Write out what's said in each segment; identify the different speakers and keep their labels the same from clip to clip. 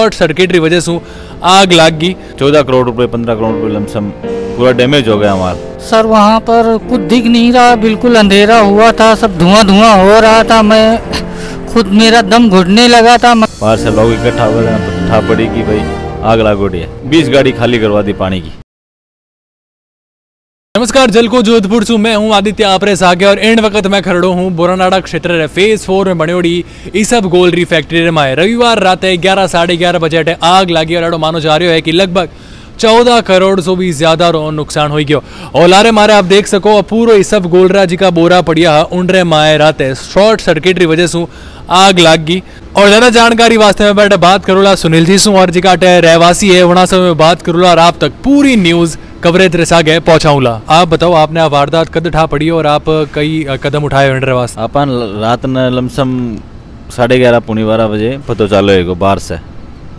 Speaker 1: Short circuit की वजह से आग लाग गई।
Speaker 2: चौदह करोड़ रुपए पंद्रह करोड़ रुपए लमसम। पूरा डैमेज हो गया हमारा।
Speaker 3: सर वहाँ पर कुछ दिख नहीं रहा बिल्कुल अंधेरा हुआ था सब धुआँ धुआँ हो रहा था। मैं खुद मेरा दम घुटने लगा था।
Speaker 2: बाहर से लोग इकट्ठा हो गए तो था पड़ी कि भाई आग लागू है। बीस गाड़ी खाली करवा दी पानी की।
Speaker 1: नमस्कार, जल को जोधपुर से मैं हूँ आदित्य आपरे सागे और एंड वक्त मैं खड़ो हूँ बोरानाड़ा क्षेत्र रे फ़ेज़ फोर में बणियोड़ी ई सब गोलरी फैक्ट्री माए। रविवार रात ग्यारह, साढ़े ग्यारह बजे अटे आग लागी और एडो मानो जा रहा है कि लगभग चौदह करोड़ सो भी ज़्यादा रो नुकसान हो गयो। और लारे मारे आप देख सको पूरो ई सब गोलरा जी का बोरा पड़िया उनरे माए राते। शॉर्ट सर्किट की वजह से आग लाग। गई और ज़्यादा जानकारी वास्ते में बैठे बात करूला सुनील जी सु और जी का रहवासी है वहाँ से मैं बात करूला और आप तक पूरी न्यूज़ कवरेज सागे पहुंचाऊला। आप बताओ, आपने आ वारदात कद ठा पड़ी और आप कई कदम उठाए वास्ते
Speaker 2: अपन रात न लमसम साढ़े ग्यारह, पौने बारह बजे पतो चालू है बाहर से।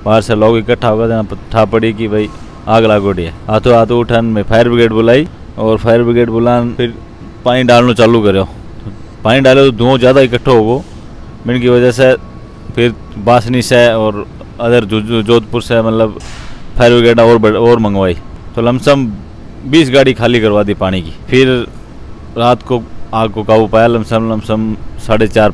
Speaker 2: बाहर से लोग इकट्ठा हो गए था पड़ी कि भाई, आग लागोड़ी है। हाथों हाथों उठन में फायर ब्रिगेड बुलाई और फायर ब्रिगेड बुलान फिर पानी डालना चालू करो। पानी डाले तो धुआँ ज़्यादा इकट्ठा हो मिन की वजह से फिर बासनी से और अदर जोधपुर से मतलब फायर ब्रिगेड और और मंगवाई। तो लमसम बीस गाड़ी खाली करवा दी पानी की। फिर रात को आग को काबू पाया लमसम लमसम साढ़े चार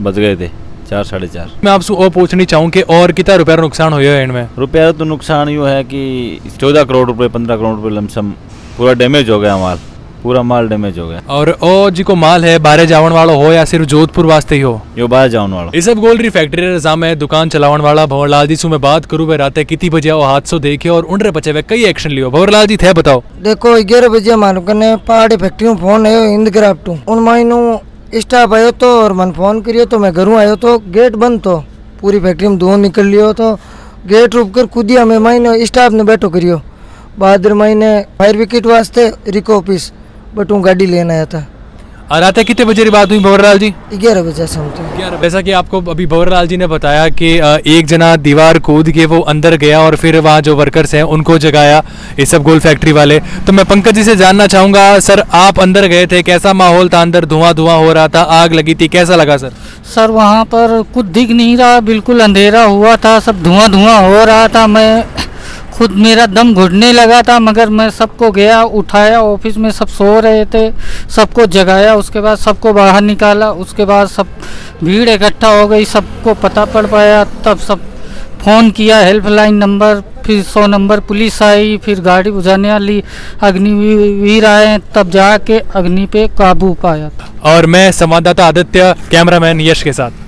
Speaker 2: बज गए थे। चार साढ़े चार।
Speaker 1: मैं आपसे और पूछनी चाहूँ कि और कितना रुपया नुकसान हुआ है इनमें?
Speaker 2: रुपया तो नुकसान यूँ है कि चौदह करोड़ रुपये पंद्रह करोड़ रुपये लमसम पूरा डैमेज हो गया माल पूरा माल डैमेज हो गया।
Speaker 1: और ओ जी को माल है बारे जावन वाला हो या सिर्फ़ जोधपुर वास्ते ही हो?
Speaker 2: यो बाहर जाने वाला।
Speaker 1: ये सब गोलरी फैक्ट्री रे सामने दुकान चलावन वाला भंवरलाल जी से मैं बात करूँ वे रात कितनी बजे वो हादसों देखे और उनरे बचे वे कई एक्शन लियो। भंवरलाल जी थे बताओ।
Speaker 3: देखो ग्यारह बजे हमारे कने पहाड़ी फैक्ट्री में फ़ोन आयो हिंद क्राफ्ट उन माइनू स्टाफ आयो तो और मन फ़ोन करियो तो मैं घरों आयो तो गेट बंद तो। पूरी फैक्ट्री में धुआँ निकल लियो तो गेट रूप कर कूदिया मैं माइने स्टाफ ने बैठो करियो। बहादुर माइने फायर विकेट वास्ते रिको ऑफ़िस। बट हूँ गाड़ी लेने आया था।
Speaker 1: और रात कितने बजे की बात हुई भंवरलाल जी?
Speaker 3: ग्यारह बजे समथिंग
Speaker 1: यार जैसा कि आपको अभी भंवरलाल जी ने बताया कि एक जना दीवार कूद के वो अंदर गया और फिर वहाँ जो वर्कर्स हैं उनको जगाया ये सब गोल फैक्ट्री वाले। तो मैं पंकज जी से जानना चाहूँगा सर आप अंदर गए थे कैसा माहौल था अंदर? धुआँ धुआँ हो रहा था आग लगी थी कैसा लगा सर?
Speaker 3: सर वहाँ पर कुछ दिख नहीं रहा बिल्कुल अंधेरा हुआ था सब धुआँ धुआँ हो रहा था। मैं खुद मेरा दम घुटने लगा था, मगर मैं सबको गया, उठाया, ऑफ़िस में सब सो रहे थे, सबको जगाया, उसके बाद सबको बाहर निकाला, उसके बाद सब भीड़ इकट्ठा हो गई, सबको पता पड़ पाया, तब सब फ़ोन किया, हेल्पलाइन नंबर, फिर सौ नंबर पुलिस आई, फिर गाड़ी बुझाने वाली अग्निवीर आए, तब जाके अग्नि पे काबू पाया
Speaker 1: और मैं संवाददाता आदित्य, कैमरामैन यश के साथ।